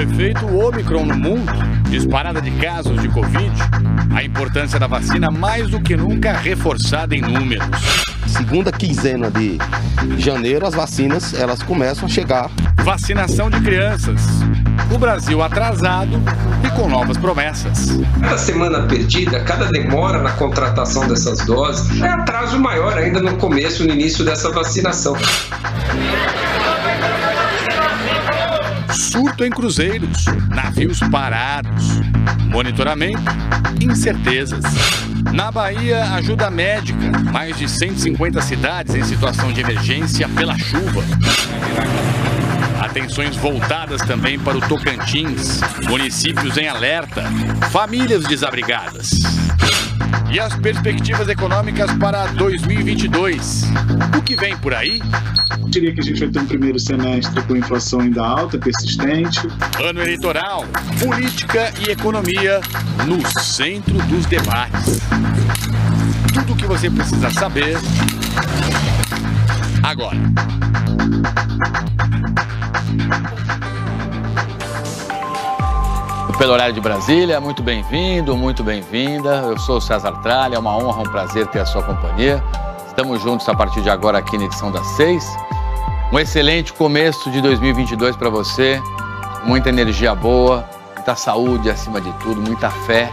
Ômicron no mundo, disparada de casos de Covid, a importância da vacina mais do que nunca reforçada em números. Segunda quinzena de janeiro, as vacinas elas começam a chegar. Vacinação de crianças. O Brasil atrasado e com novas promessas. Cada semana perdida, cada demora na contratação dessas doses, é atraso maior ainda no começo, no início dessa vacinação. Surto em cruzeiros, navios parados, monitoramento, incertezas. Na Bahia, ajuda médica, mais de 150 cidades em situação de emergência pela chuva. Atenções voltadas também para o Tocantins, municípios em alerta, famílias desabrigadas. E as perspectivas econômicas para 2022? O que vem por aí? Diria que a gente vai ter um primeiro semestre com inflação ainda alta, persistente. Ano eleitoral, política e economia no centro dos debates. Tudo o que você precisa saber agora. Pelo horário de Brasília, muito bem-vindo, muito bem-vinda. Eu sou o César Tralha, é uma honra, um prazer ter a sua companhia. Estamos juntos a partir de agora aqui na edição das seis. Um excelente começo de 2022 para você, muita energia boa, muita saúde acima de tudo, muita fé,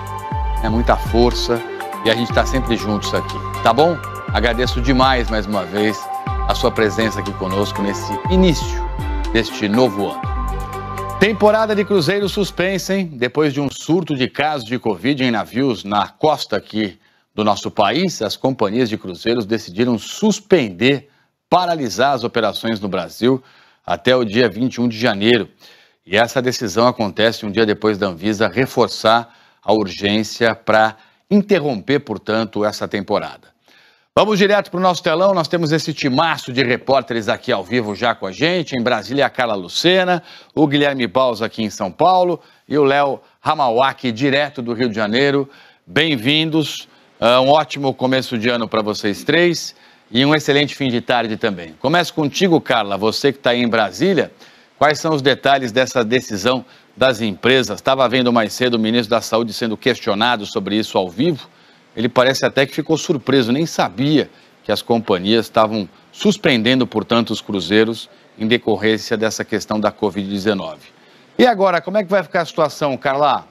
né, muita força e a gente está sempre juntos aqui, tá bom? Agradeço demais mais uma vez a sua presença aqui conosco nesse início deste novo ano. Temporada de cruzeiros suspensa, hein? Depois de um surto de casos de Covid em navios na costa aqui do nosso país, as companhias de cruzeiros decidiram suspender, paralisar as operações no Brasil até o dia 21 de janeiro. E essa decisão acontece um dia depois da Anvisa reforçar a urgência para interromper, portanto, essa temporada. Vamos direto para o nosso telão. Nós temos esse timaço de repórteres aqui ao vivo já com a gente. Em Brasília, a Carla Lucena, o Guilherme Baus aqui em São Paulo e o Léo Ramawaki, direto do Rio de Janeiro. Bem-vindos. Uh, um ótimo começo de ano para vocês três e um excelente fim de tarde também. Começo contigo, Carla, você que está aí em Brasília. Quais são os detalhes dessa decisão das empresas? Estava vendo mais cedo o ministro da Saúde sendo questionado sobre isso ao vivo ele parece até que ficou surpreso, nem sabia que as companhias estavam suspendendo, portanto, os cruzeiros em decorrência dessa questão da Covid-19. E agora, como é que vai ficar a situação, Carla?